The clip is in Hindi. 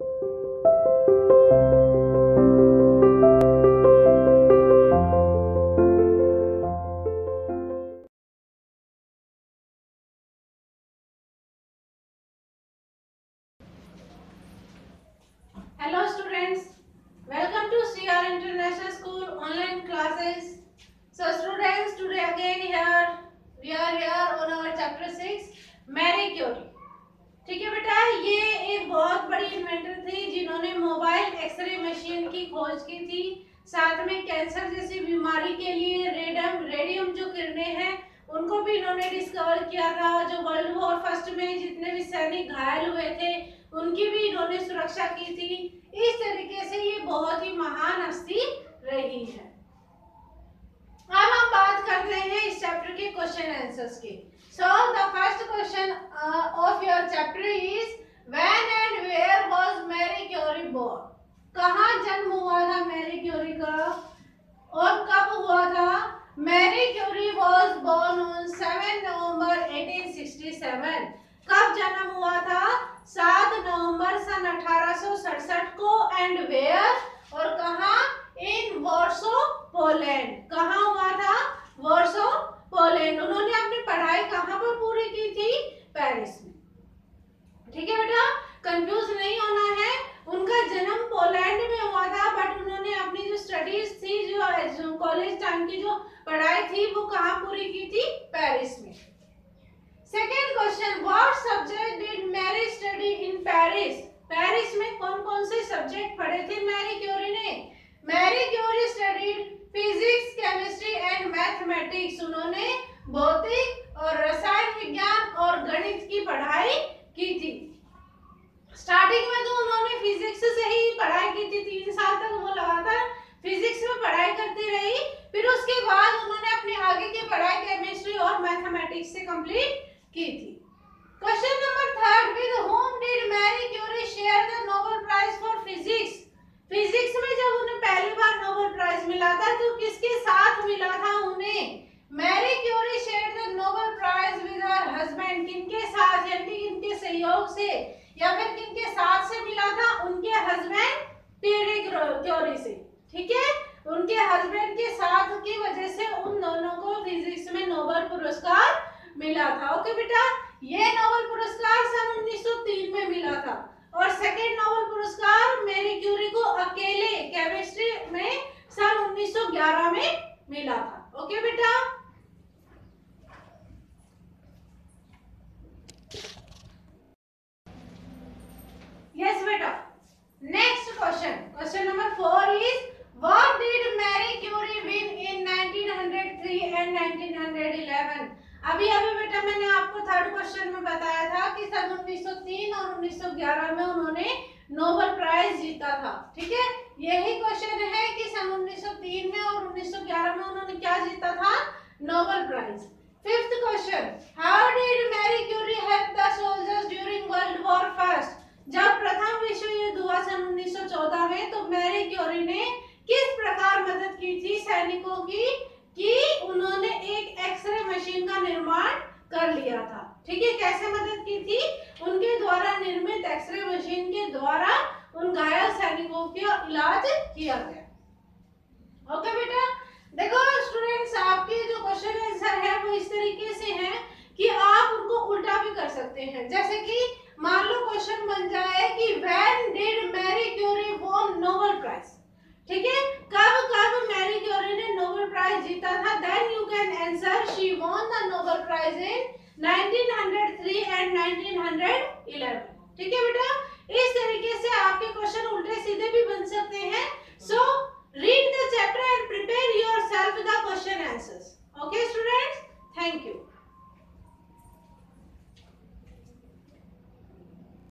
Hello students, welcome to CR International School online classes. So students, today again here we are here on our chapter 6 Marie Curie. ठीक है बेटा, ये एक बहुत बड़ी इन्वेंटर थी जिन्होंने मोबाइल एक्सरे मशीन की खोज की थी। साथ में कैंसर जैसी बीमारी के लिए रेडियम रेडियम जो किरणें हैं, उनको भी इन्होंने डिस्कवर किया था। जो वर्ल्ड वॉर फ़र्स्ट में जितने भी सैनिक घायल हुए थे, उनकी भी इन्होंने सुरक्षा की थी। इस तरीके से ये बहुत ही महान हस्ती रही है अब हम बात करते हैं इस चैप्टर के क्वेश्चन आंसर्स की so the first question chapter is when and where was Marie Curie born कहाँ जन्म हुआ था मैरी क्यूरी का? और कब हुआ था? Marie Curie was born on 7 November 1867 कब जन्म हुआ था? 7 नवंबर सन अठारह को एंड वेयर और कहा इन वॉर्सो पोलैंड कहाँ हुआ था वॉर्सो पोलैंड उन्होंने अपनी पढ़ाई कहाँ पर पूरी की थी पेरिस में ठीक है बेटा कंफ्यूज नहीं होना है उनका जन्म पोलैंड में हुआ था बट उन्होंने अपनी जो स्टडीज़ थी जो कॉलेज टाइम की जो पढ़ाई थी, वो कहाँ पूरी की थी? पेरिस में। Second question what subject did Marie study in Paris Paris में कौन कौन से सब्जेक्ट पढ़े थे मैरी क्यूरी ने? Marie Curie studied physics chemistry and mathematics उन्होंने भौतिक और रसायन विज्ञान और गणित की पढ़ाई की थी। स्टार्टिंग में तो उन्होंने फिजिक्स से ही पढ़ाई की थी, तीन साल तक वो लगातार फिजिक्स में पढ़ाई करती रही फिर उसके बाद उन्होंने अपनी आगे की पढ़ाई केमिस्ट्री और मैथमेटिक्स से कंप्लीट की थी question number third with whom did Marie Curie share the Nobel prize for physics physics में जब उन्हें पहली बार नोबेल प्राइज मिला था तो किसके साथ मिला था उन्हें? Marie Curie share the Nobel prize with her husband किनके साथ, यानी किनके सहयोग से? या फिर किनके साथ से मिला था? उनके हस्बैंड टेरी क्यूरी से। ठीक है? उनके हस्बैंड के साथ की वजह से उन दोनों को फिजिक्स में नोबेल पुरस्कार मिला था। ओके बेटा, ये नोबेल पुरस्कार सन 1903 में मिला था। और सेकेंड नोबेल पुरस्कार मेरी क्यूरी को अकेले केमिस्ट्री में सन 1911 में मिला था ओके बेटा यस बेटा next question question number four is What did Marie Curie win in 1903 and 1911? अभी अभी बेटा मैंने आपको थर्ड क्वेश्चन में बताया था कि सन 1903 और 1911 में उन्होंने नोबल प्राइज जीता था, ठीक है? यही क्वेश्चन है कि सन 1903 में और 1911 में उन्होंने क्या जीता था? Nobel prize fifth question how did Marie Curie help the soldiers during world war first जब प्रथम विश्व युद्ध हुआ सन 1914 में तो मैरी क्यूरी ने किस प्रकार मदद की थी सैनिकों की कि उन्होंने एक एक्सरे मशीन का निर्माण कर लिया था। ठीक है, कैसे मदद की थी? उनके द्वारा निर्मित एक्सरे मशीन के द्वारा उन घायल सैनिकों का इलाज किया गया। ओके बेटा? देखो स्टूडेंट्स आपके जो क्वेश्चन आंसर है, वो इस तरीके से हैं। 1903 एंड 1911 ठीक है बेटा? इस तरीके से आपके क्वेश्चन उल्टे सीधे भी बन सकते हैं। सो so,